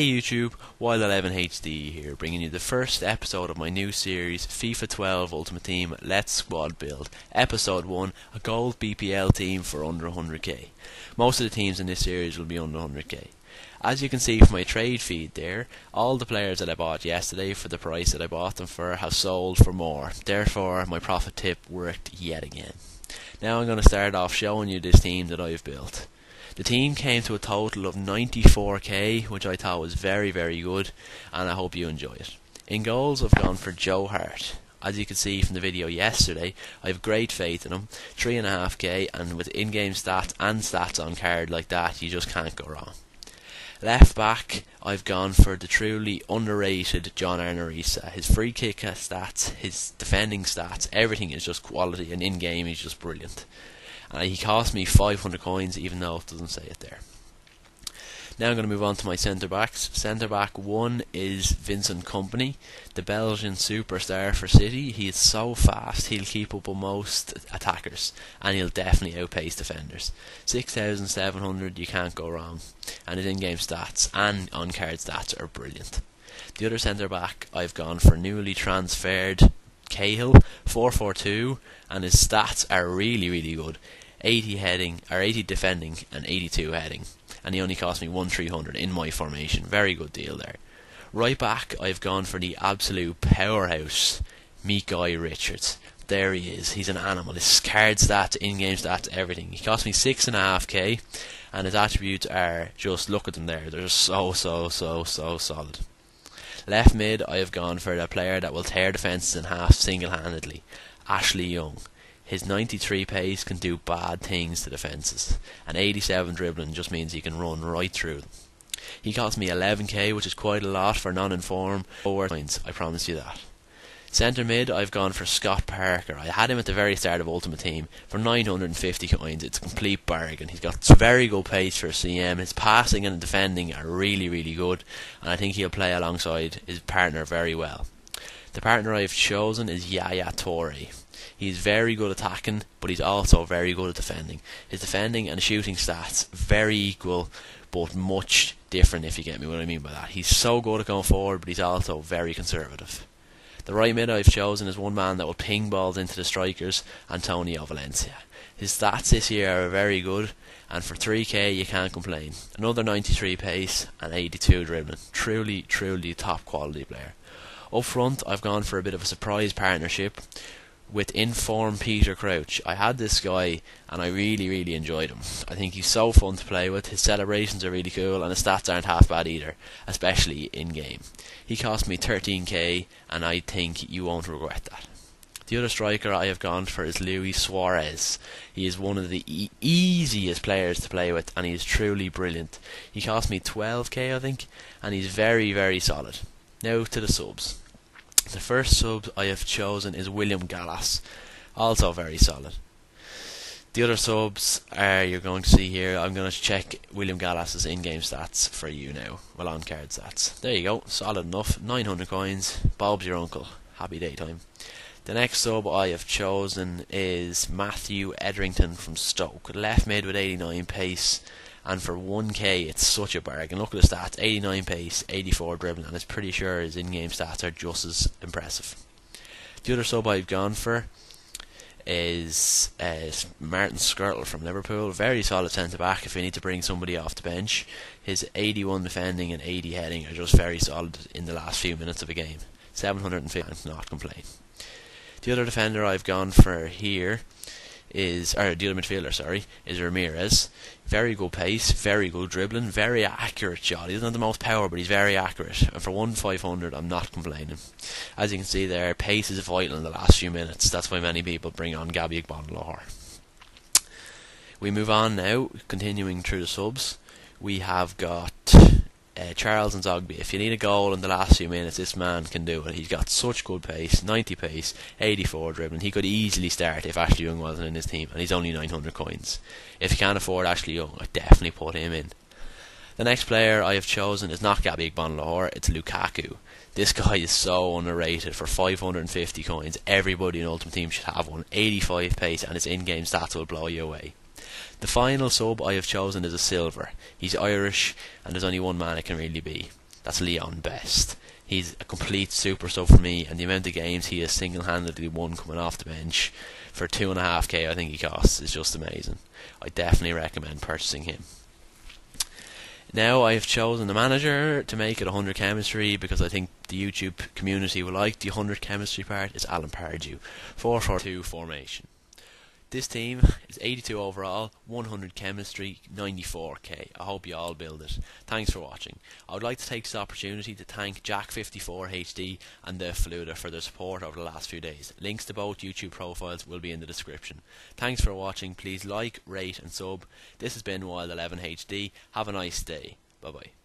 Hey YouTube, Wild11HD here, bringing you the first episode of my new series, FIFA 12 Ultimate Team Let's Squad Build. Episode 1, a gold BPL team for under 100k. Most of the teams in this series will be under 100k. As you can see from my trade feed there, all the players that I bought yesterday for the price that I bought them for have sold for more. Therefore, my profit tip worked yet again. Now I'm going to start off showing you this team that I've built. The team came to a total of 94k, which I thought was very, very good, and I hope you enjoy it. In goals, I've gone for Joe Hart. As you can see from the video yesterday, I have great faith in him. 3.5k, and with in game stats and stats on card like that, you just can't go wrong. Left back, I've gone for the truly underrated John Arne Riise. His free kick stats, his defending stats, everything is just quality, and in game he's just brilliant. Uh, he cost me 500 coins, even though it doesn't say it there. Now I'm going to move on to my centre backs. Centre back one is Vincent Kompany, the Belgian superstar for City. He is so fast, he'll keep up with most attackers, and he'll definitely outpace defenders. 6,700, you can't go wrong. And his in game stats and on card stats are brilliant. The other centre back, I've gone for newly transferred Cahill, 442, and his stats are really, really good. 80 heading, or 80 defending, and 82 heading. And he only cost me 1 300 in my formation. Very good deal there. Right back, I've gone for the absolute powerhouse, Micah Richards. There he is. He's an animal. His card stats, in-game stats, everything. He cost me six and a half k, and his attributes are just look at them there. They're so so so so solid. Left mid, I have gone for a player that will tear defences in half single-handedly. Ashley Young. His 93 pace can do bad things to defences, and 87 dribbling just means he can run right through them. He cost me 11k, which is quite a lot for non-informed points. I promise you that. Centre mid, I've gone for Scott Parker. I had him at the very start of Ultimate Team for 950 coins. It's a complete bargain. He's got very good pace for a CM. His passing and defending are really, really good, and I think he'll play alongside his partner very well. The partner I've chosen is Yaya Toure. He's very good attacking, but he's also very good at defending. His defending and shooting stats very equal, but much different. If you get me what I mean by that, he's so good at going forward, but he's also very conservative. The right mid I've chosen is one man that will ping balls into the strikers, Antonio Valencia. His stats this year are very good, and for 3k you can't complain. Another 93 pace and 82 dribbling. Truly, truly top quality player. Up front, I've gone for a bit of a surprise partnership with Inform Peter Crouch. I had this guy and I really, really enjoyed him. I think he's so fun to play with. His celebrations are really cool and his stats aren't half bad either, especially in game. He cost me 13k and I think you won't regret that. The other striker I have gone for is Luis Suarez. He is one of the e- easiest players to play with and he is truly brilliant. He cost me 12k I think and he's very, very solid. Now to the subs. The first sub I have chosen is William Gallas, also very solid. The other subs are you're going to see here. I'm going to check William Gallas's in-game stats for you now. Well, on card stats. There you go, solid enough. 900 coins. Bob's your uncle. Happy daytime. The next sub I have chosen is Matthew Etherington from Stoke. Left mid with 89 pace and for 1k it's such a bargain. Look at the stats 89 pace, 84 dribbling, and it's pretty sure his in game stats are just as impressive. The other sub I've gone for is uh, Martin Skrtel from Liverpool. Very solid centre back if you need to bring somebody off the bench. His 81 defending and 80 heading are just very solid in the last few minutes of a game. 750, not complain. The other defender I've gone for here is or other midfielder, sorry, is Ramires. Very good pace, very good dribbling, very accurate shot. He doesn't have the most power, but he's very accurate. And for one five hundred, I'm not complaining. As you can see there, pace is vital in the last few minutes. That's why many people bring on Gabby Agbonlahor. We move on now, continuing through the subs. We have got uh, Charles N'Zogbia. If you need a goal in the last few minutes, this man can do it. He's got such good pace, 90 pace, 84 dribbling. He could easily start if Ashley Young wasn't in his team, and he's only 900 coins. If you can't afford Ashley Young, I definitely put him in. The next player I have chosen is not Gabby Agbonlahor, it's Lukaku. This guy is so underrated for 550 coins. Everybody in Ultimate Team should have one. 85 pace, and his in-game stats will blow you away. The final sub I have chosen is a silver. He's Irish, and there's only one man it can really be. That's Leon Best. He's a complete super sub for me, and the amount of games he has single-handedly won coming off the bench for two and a half k, I think he costs is just amazing. I definitely recommend purchasing him. Now I have chosen the manager to make it 100 chemistry because I think the YouTube community will like the 100 chemistry part. It's Alan Pardew, 4-4-2 formation. This team is 82 overall, 100 chemistry, 94k. I hope you all build it. Thanks for watching. I would like to take this opportunity to thank Jack54HD and the Fludeh for their support over the last few days. Links to both YouTube profiles will be in the description. Thanks for watching. Please like, rate, and sub. This has been Wild11HD. Have a nice day. Bye bye.